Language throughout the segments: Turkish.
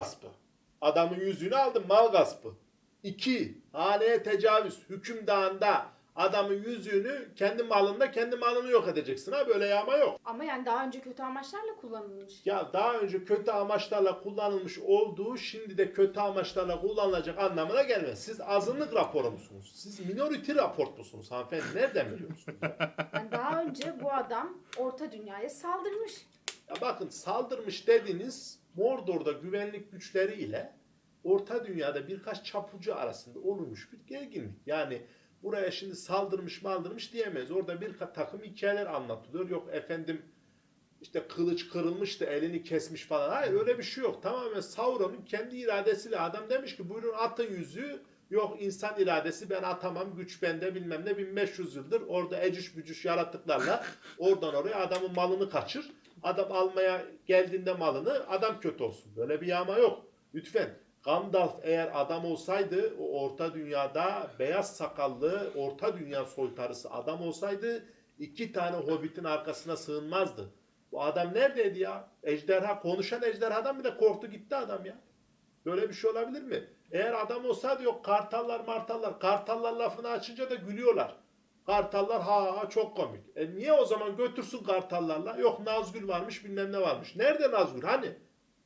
gaspı. Adamın yüzüğünü aldın mal gaspı. İki, haneye tecavüz. Hükümdağında adamın yüzüğünü kendi malında kendi malını yok edeceksin ha böyle yağma yok. Ama yani daha önce kötü amaçlarla kullanılmış. Ya daha önce kötü amaçlarla kullanılmış olduğu şimdi de kötü amaçlarla kullanılacak anlamına gelmez. Siz azınlık raporu musunuz? Siz minority raport musunuz hanımefendi? Nereden biliyorsunuz? Yani daha önce bu adam Orta Dünya'ya saldırmış. Ya bakın saldırmış dediğiniz Mordor'da güvenlik güçleriyle Orta Dünya'da birkaç çapulcu arasında olmuş bir gerginlik. Yani buraya şimdi saldırmış maldırmış diyemeyiz. Orada bir takım hikayeler anlatılıyor. Yok efendim işte kılıç kırılmış da elini kesmiş falan. Hayır öyle bir şey yok. Tamamen Sauron'un kendi iradesiyle adam demiş ki buyurun atın yüzüğü. Yok insan iradesi ben atamam güç bende bilmem ne 1500 yıldır orada ecüş bücüş yaratıklarla oradan oraya adamın malını kaçır. Adam almaya geldiğinde malını adam kötü olsun. Böyle bir yağma yok. Lütfen Gandalf eğer adam olsaydı o orta dünyada beyaz sakallı orta dünya soytarısı adam olsaydı iki tane hobbitin arkasına sığınmazdı. Bu adam neredeydi ya? Ejderha konuşan ejderhadan bile korktu gitti adam ya. Böyle bir şey olabilir mi? Eğer adam olsaydı yok kartallar martallar. Kartallar lafını açınca da gülüyorlar. Kartallar ha ha çok komik. E niye o zaman götürsün kartallarla? Yok Nazgül varmış bilmem ne varmış. Nerede Nazgül hani?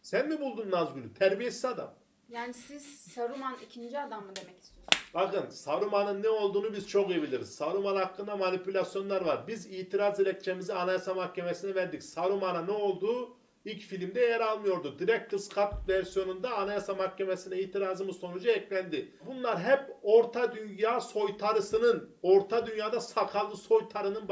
Sen mi buldun Nazgül'ü? Terbiyesiz adam. Yani siz Saruman ikinci adam mı demek istiyorsunuz? Bakın Saruman'ın ne olduğunu biz çok iyi biliriz. Saruman hakkında manipülasyonlar var. Biz itiraz dilekçemizi Anayasa Mahkemesi'ne verdik. Saruman'a ne olduğu ilk filmde yer almıyordu. Director's Cut versiyonunda Anayasa Mahkemesi'ne itirazımız sonucu eklendi. Bunlar hep Orta Dünya soytarısının, Orta Dünya'da sakallı soytarının